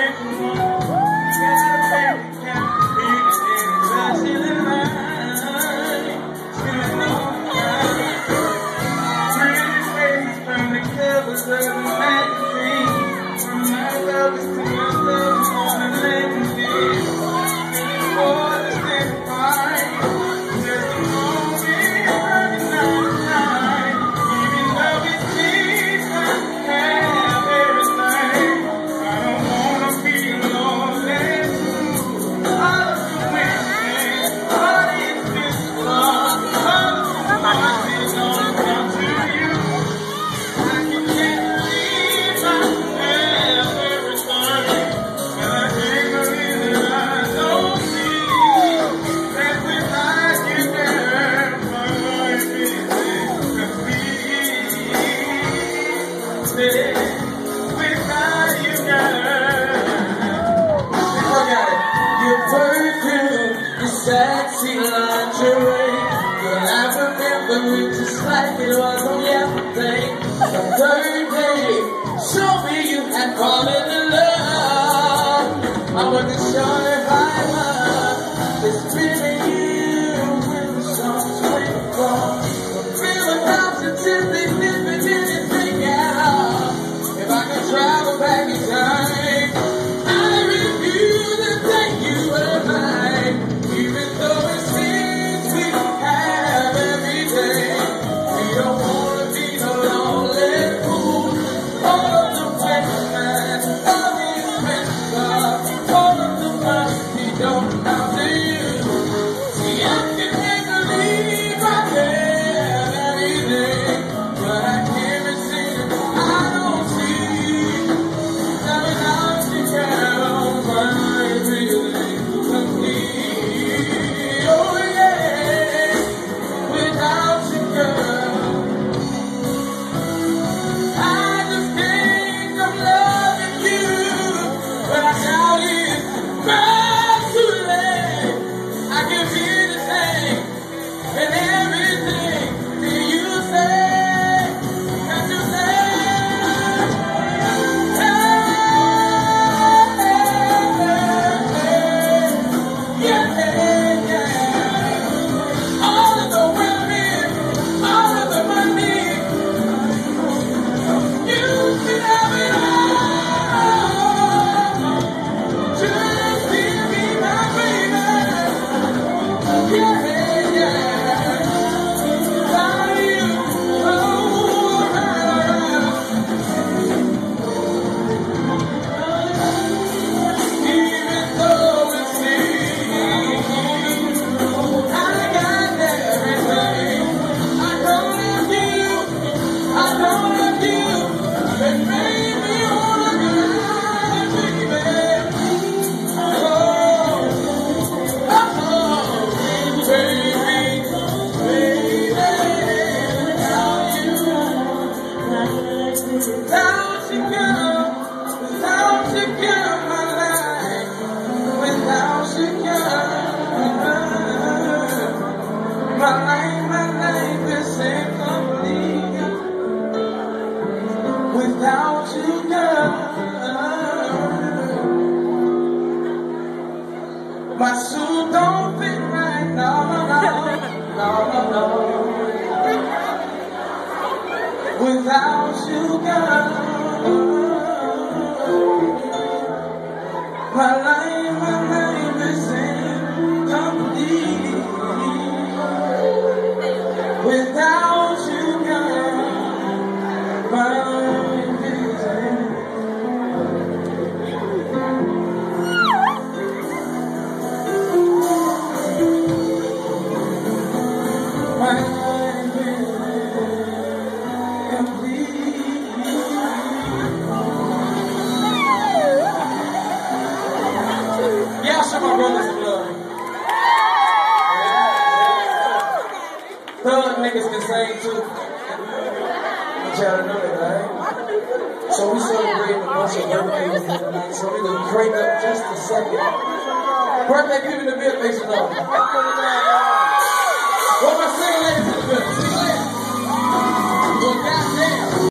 friends. Sexy lingerie But I remember it just like it was on yesterday The third day, show me you had fallen in love. I wasn't sure if I was It's really you when the songs went Without you, girl, my suit don't fit right. No, no, no. Without you, girl. My My brothers some love. Thug niggas can sing too. But y'all right? So we celebrating a bunch of birthdays tonight, so we're gonna crank up just a second. Birthday people in the building, make some noise. What my single ladies in the building?